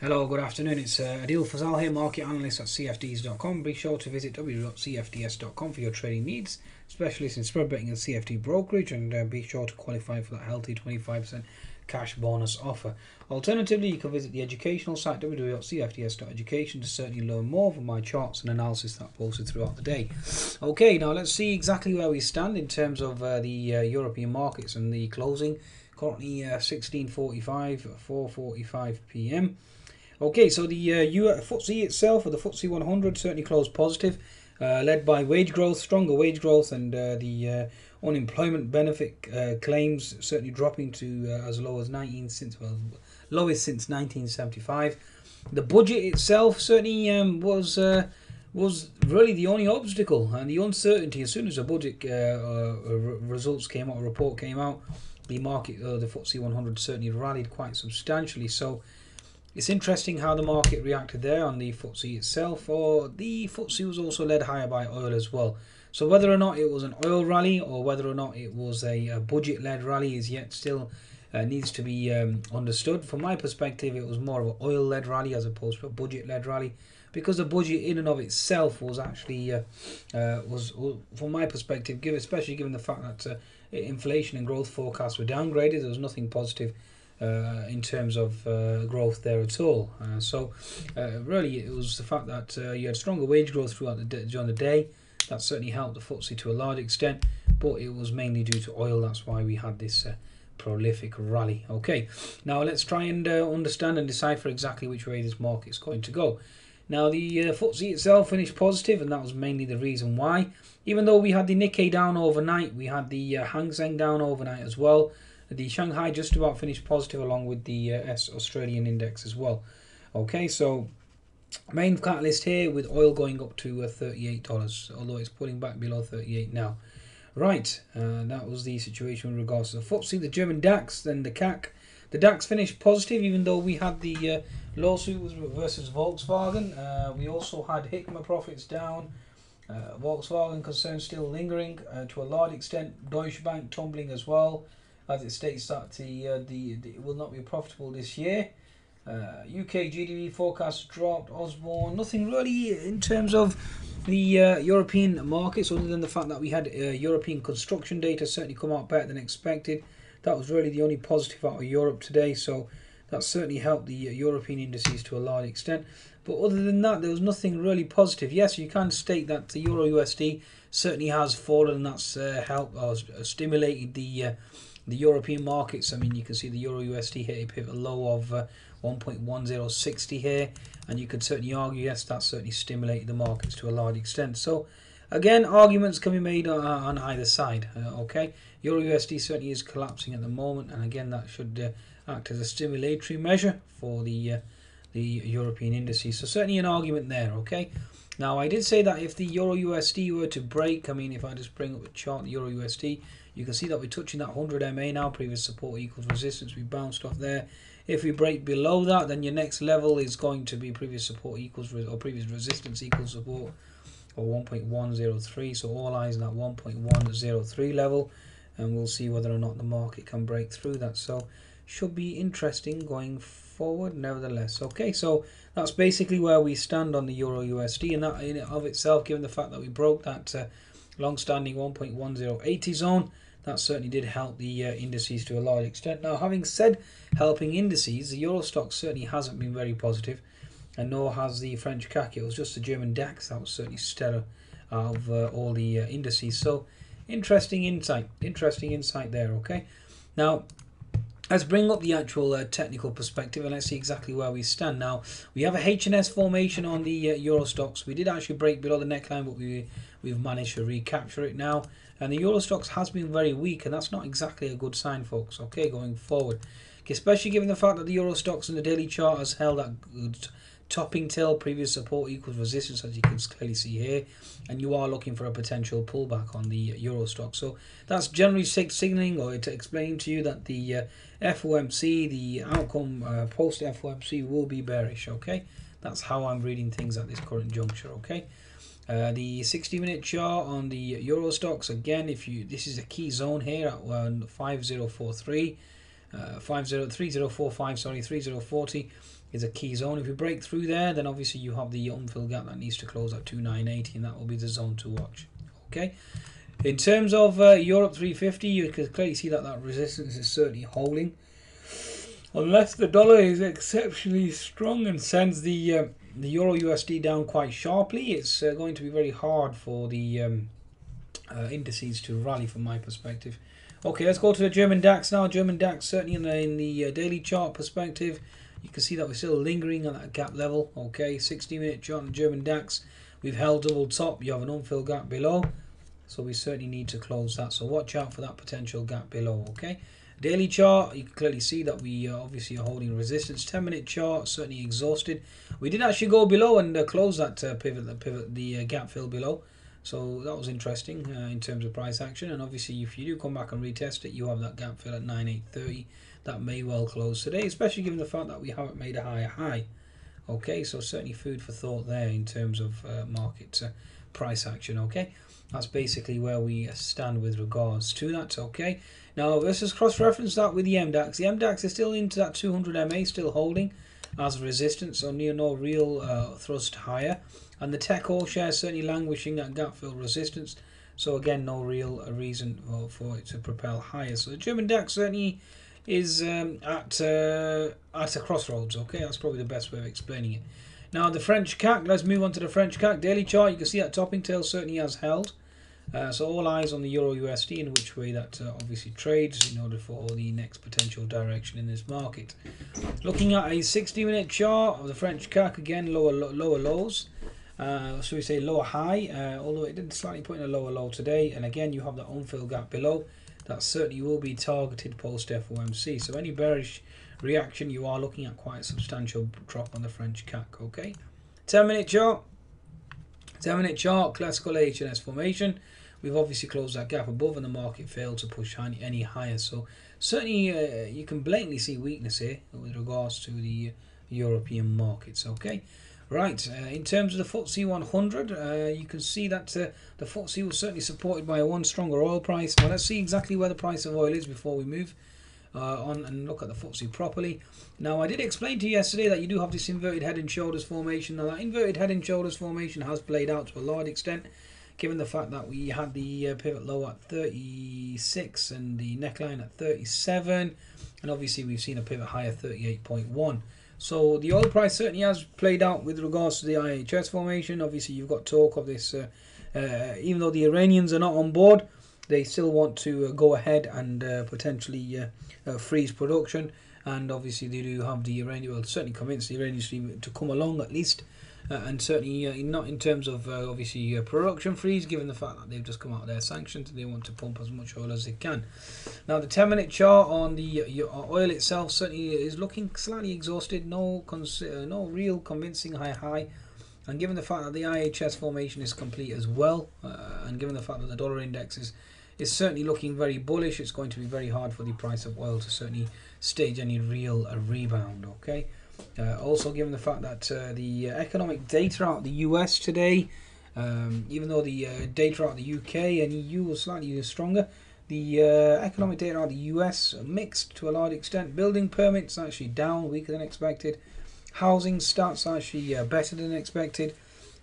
Hello, good afternoon. It's uh, Adil Fazal here, market analyst at CFDs.com. Be sure to visit www.cfds.com for your trading needs. Specialist in spread betting and CFD brokerage, and uh, be sure to qualify for that healthy 25% cash bonus offer. Alternatively, you can visit the educational site www.cfds.education to certainly learn more from my charts and analysis that posted throughout the day. Okay, now let's see exactly where we stand in terms of uh, the uh, European markets and the closing. Currently, 16:45, uh, 4:45 p.m. Okay, so the uh, FTSE itself, or the FTSE 100, certainly closed positive, uh, led by wage growth, stronger wage growth, and uh, the uh, unemployment benefit uh, claims certainly dropping to uh, as low as 19 since well lowest since 1975. The budget itself certainly um, was was really the only obstacle, and the uncertainty. As soon as the budget results came out, a report came out, the market, the FTSE 100 certainly rallied quite substantially. So it's interesting how the market reacted there on the FTSE itself, or the FTSE was also led higher by oil as well. So whether or not it was an oil rally or whether or not it was a, a budget-led rally is yet still uh, needs to be um, understood. From my perspective, it was more of an oil-led rally as opposed to a budget-led rally, because the budget in and of itself was actually uh, uh, was, was, from my perspective, given especially given the fact that uh, inflation and growth forecasts were downgraded, there was nothing positive uh, in terms of uh, growth there at all. Uh, so uh, really, it was the fact that uh, you had stronger wage growth throughout the day, during the day. That certainly helped the FTSE to a large extent, but it was mainly due to oil. That's why we had this uh, prolific rally. Okay, now let's try and understand and decipher exactly which way this market is going to go. Now the uh, FTSE itself finished positive, and that was mainly the reason why. Even though we had the Nikkei down overnight, we had the uh, Hang Seng down overnight as well. The Shanghai just about finished positive along with the uh, S Australian index as well. Okay, so main catalyst here with oil going up to uh, $38, although it's pulling back below 38 now. Right, uh, that was the situation with regards to the FTSE, the German DAX, then the CAC. The DAX finished positive, even though we had the uh, lawsuit versus Volkswagen. Uh, we also had Hikma profits down. Uh, Volkswagen concerns still lingering uh, to a large extent. Deutsche Bank tumbling as well as it states that the, uh, the, the, it will not be profitable this year. Uh, UK GDP forecast dropped. Osborne, nothing really in terms of the uh, European markets, other than the fact that we had uh, European construction data certainly come out better than expected. That was really the only positive out of Europe today. So that certainly helped the uh, European indices to a large extent. But other than that, there was nothing really positive. Yes, you can state that the Euro USD certainly has fallen, and that's uh, helped or stimulated the the European markets, I mean, you can see the Euro USD hit a pivot low of uh, 1.1060 here, and you could certainly argue, yes, that certainly stimulated the markets to a large extent. So, again, arguments can be made on, on either side. Uh, okay, Euro USD certainly is collapsing at the moment, and again, that should uh, act as a stimulatory measure for the uh, the European indices. So, certainly an argument there. Okay. Now, I did say that if the Euro USD were to break, I mean, if I just bring up a chart, the Euro USD, you can see that we're touching that 100 MA now, previous support equals resistance, we bounced off there. If we break below that, then your next level is going to be previous support equals, or previous resistance equals support, or 1.103, so all eyes on that 1.103 level, and we'll see whether or not the market can break through that. So, should be interesting going forward nevertheless. Okay, so that's basically where we stand on the Euro USD, and that in of itself, given the fact that we broke that uh, long-standing 1.1080 zone, that certainly did help the uh, indices to a large extent. Now, having said helping indices, the Euro stock certainly hasn't been very positive, and nor has the French CAC. It was just the German DAX that was certainly stellar of uh, all the uh, indices. So, interesting insight. Interesting insight there. Okay, now. Let's bring up the actual uh, technical perspective and let's see exactly where we stand. Now, we have a HNS formation on the uh, Euro Stoxx. We did actually break below the neckline, but we, we've managed to recapture it now. And the Euro Stoxx has been very weak, and that's not exactly a good sign, folks, okay, going forward. Especially given the fact that the Euro Stoxx in the daily chart has held that good topping till previous support equals resistance, as you can clearly see here. And you are looking for a potential pullback on the Euro Stoxx. So that's generally signaling or to explain to you that the uh, FOMC, the outcome uh, post FOMC will be bearish, okay? That's how I'm reading things at this current juncture, okay? Uh, the 60 minute chart on the Euro Stoxx again if you this is a key zone here at 5043 Uh, 50, 3045, sorry, 3040 is a key zone. If you break through there, then obviously you have the unfilled gap that needs to close at 2980, and that will be the zone to watch. Okay. In terms of uh, Europe 350, you can clearly see that that resistance is certainly holding. Unless the dollar is exceptionally strong and sends the uh, the Euro USD down quite sharply, it's uh, going to be very hard for the um, uh, indices to rally from my perspective. Okay, let's go to the German DAX now. German DAX certainly in the, in the uh, daily chart perspective, you can see that we're still lingering on that gap level. Okay, 60 minute chart on German DAX. We've held double top. You have an unfilled gap below. So we certainly need to close that. So watch out for that potential gap below. Okay. Daily chart, you can clearly see that we uh, obviously are holding resistance. 10 minute chart, certainly exhausted. We did actually go below and uh, close that uh, pivot, the pivot, the uh, gap fill below. So that was interesting uh, in terms of price action. And obviously, if you do come back and retest it, you have that gap fill at 9830. That may well close today, especially given the fact that we haven't made a higher high. Okay, so certainly food for thought there in terms of uh, market uh, price action. Okay, that's basically where we stand with regards to that. Okay, now let's just cross-reference that with the MDAX. The MDAX is still into that 200 MA, still holding as resistance, so near no real uh, thrust higher. And the tech all shares certainly languishing at gap fill resistance. So again, no real uh, reason for, for it to propel higher. So the German DAX certainly is um, at uh, at a crossroads. Okay, that's probably the best way of explaining it. Now the French CAC. Let's move on to the French CAC daily chart. You can see that topping tail certainly has held. Uh, so all eyes on the Euro USD and which way that uh, obviously trades in order for the next potential direction in this market. Looking at a 60 minute chart of the French CAC again lower lower lows. Uh, so we say lower high, uh, although it did slightly put in a lower low today. And again, you have the unfilled gap below. That certainly will be targeted post FOMC. So any bearish reaction, you are looking at quite a substantial drop on the French CAC. Okay, 10 minute chart. 10 minute chart, classical HNS formation. We've obviously closed that gap above and the market failed to push any higher. So certainly uh, you can blatantly see weakness here with regards to the European markets. Okay. Right, uh, in terms of the FTSE 100, uh, you can see that uh, the FTSE was certainly supported by one stronger oil price. Now let's see exactly where the price of oil is before we move uh, on and look at the FTSE properly. Now I did explain to you yesterday that you do have this inverted head and shoulders formation. Now that inverted head and shoulders formation has played out to a large extent given the fact that we had the uh, pivot low at 36 and the neckline at 37 and obviously we've seen a pivot high at 38.1 so the oil price certainly has played out with regards to the IHS formation obviously you've got talk of this uh, uh, even though the Iranians are not on board they still want to uh, go ahead and uh, potentially uh, freeze production and obviously they do have the Iranian well certainly convince the Iranians to come along at least uh, and certainly uh, not in terms of uh, obviously production freeze, given the fact that they've just come out of their sanctions they want to pump as much oil as they can. Now, the 10 minute chart on the oil itself certainly is looking slightly exhausted, no, no real convincing high high. And given the fact that the IHS formation is complete as well, and given the fact that the dollar index is, is certainly looking very bullish, it's going to be very hard for the price of oil to certainly stage any real rebound. Okay. Uh, also, given the fact that uh, the economic data out of the US today, um, even though the uh, data out of the UK and EU was slightly stronger, the uh, economic data out of the US mixed to a large extent. Building permits actually down, weaker than expected. Housing stats actually uh, better than expected.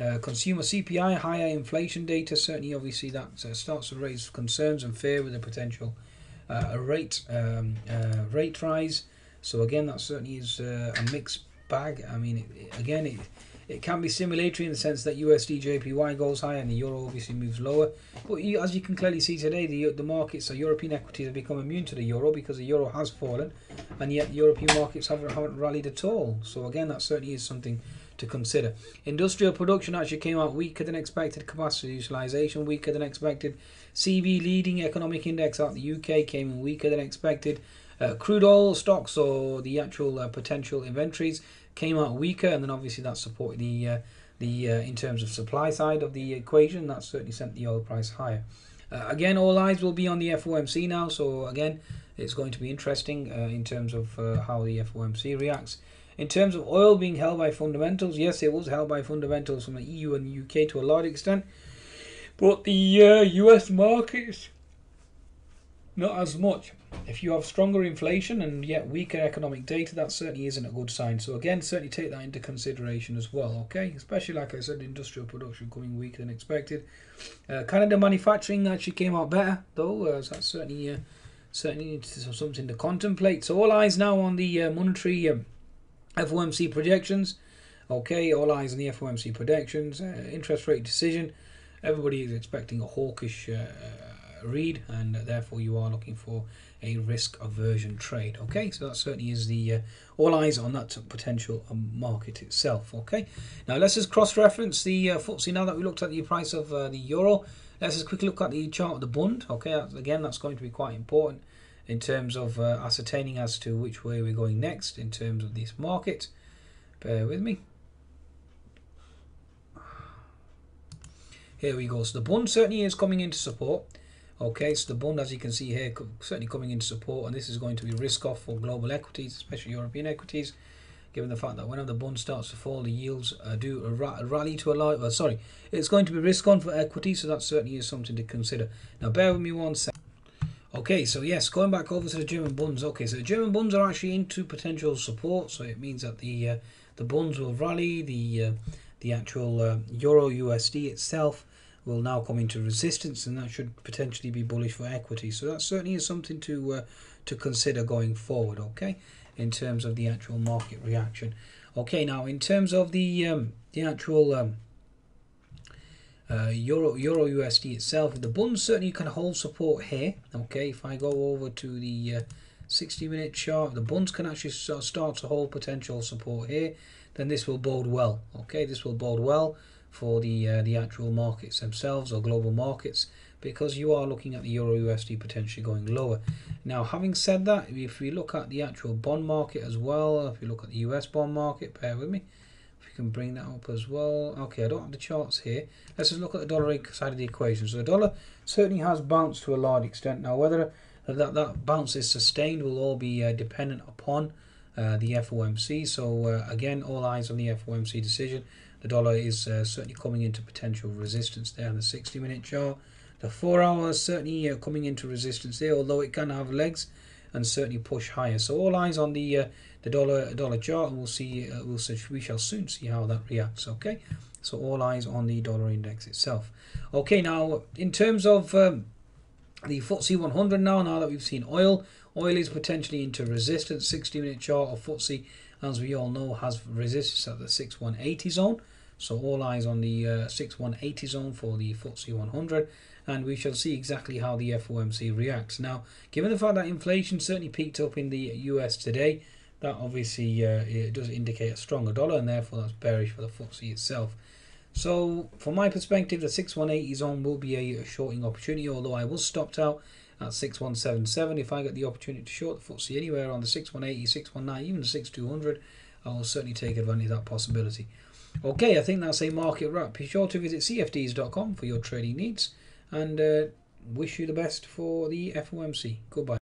Uh, consumer CPI, higher inflation data, certainly obviously that starts to raise concerns and fear with a potential rate um, rate rise. So again, that certainly is uh, a mixed bag. I mean, it, again, it it can be simulatory in the sense that USD JPY goes higher and the euro obviously moves lower. But you, as you can clearly see today, the the markets, so European equities have become immune to the euro because the euro has fallen, and yet European markets haven't, haven't rallied at all. So again, that certainly is something to consider. Industrial production actually came out weaker than expected. Capacity utilization weaker than expected. CB leading economic index out the UK came in weaker than expected. Uh, crude oil stocks or the actual uh, potential inventories came out weaker, and then obviously that supported the uh, the uh, in terms of supply side of the equation. That certainly sent the oil price higher. Uh, again, all eyes will be on the FOMC now. So again, it's going to be interesting uh, in terms of how the FOMC reacts. In terms of oil being held by fundamentals, yes, it was held by fundamentals from the EU and the UK to a large extent. But the US markets not as much. If you have stronger inflation and yet weaker economic data, that certainly isn't a good sign. So again, certainly take that into consideration as well. Okay, especially like I said, industrial production coming weaker than expected. Uh, Canada manufacturing actually came out better though. Uh, so that's certainly uh, certainly something to contemplate. So all eyes now on the uh, monetary um, FOMC projections. Okay, all eyes on the FOMC projections. Uh, interest rate decision. Everybody is expecting a hawkish uh, read, and therefore you are looking for a risk aversion trade. Okay, so that certainly is the uh, all eyes on that potential um, market itself. Okay, now let's just cross reference the uh, FTSE now that we looked at the price of uh, the euro. Let's just quickly look at the chart of the bund. Okay, again, that's going to be quite important in terms of uh, ascertaining as to which way we're going next in terms of this market. Bear with me. Here we go. So the bond certainly is coming into support. Okay, so the bond, as you can see here, certainly coming into support, and this is going to be risk off for global equities, especially European equities, given the fact that whenever the bond starts to fall, the yields uh, do a, ra- rally to a low. Uh, sorry, it's going to be risk on for equity, so that certainly is something to consider. Now, bear with me one second. Okay, so yes, going back over to the German bunds. Okay, so the German bunds are actually into potential support, so it means that the uh, the bonds will rally, the uh, the actual uh, Euro USD itself will now come into resistance, and that should potentially be bullish for equity. So that certainly is something to uh, to consider going forward. Okay, in terms of the actual market reaction. Okay, now in terms of the um, the actual um, uh, Euro Euro USD itself, the bund certainly can hold support here. Okay, if I go over to the uh, 60 minute chart, the bunds can actually start to hold potential support here. Then this will bode well. Okay, this will bode well for the uh, the actual markets themselves or global markets because you are looking at the euro USD potentially going lower. Now, having said that, if we look at the actual bond market as well, if you look at the US bond market, bear with me. If you can bring that up as well. Okay, I don't have the charts here. Let's just look at the dollar side of the equation. So the dollar certainly has bounced to a large extent. Now, whether that, that bounce is sustained will all be uh, dependent upon uh, the FOMC. So uh, again, all eyes on the FOMC decision. The dollar is uh, certainly coming into potential resistance there on the 60 minute chart. The 4 hours certainly uh, coming into resistance there, although it can have legs and certainly push higher. So all eyes on the uh, the dollar dollar chart, and we'll see. Uh, we'll see, we shall soon see how that reacts. Okay, so all eyes on the dollar index itself. Okay, now in terms of um, the FTSE 100 now, now that we've seen oil, oil is potentially into resistance. 60 minute chart of FTSE, as we all know, has resistance at the 6180 zone. So all eyes on the uh, 6180 zone for the FTSE 100 and we shall see exactly how the FOMC reacts. Now, given the fact that inflation certainly peaked up in the US today, that obviously uh, it does indicate a stronger dollar and therefore that's bearish for the FTSE itself. So, from my perspective, the 6180 zone will be a, shorting opportunity, although I was stopped out at 6177. If I get the opportunity to short the FTSE anywhere on the 6180, 619, even the 6200, I will certainly take advantage of that possibility. Okay, I think that's a market wrap. Be sure to visit cfds.com for your trading needs and uh, wish you the best for the FOMC. Goodbye.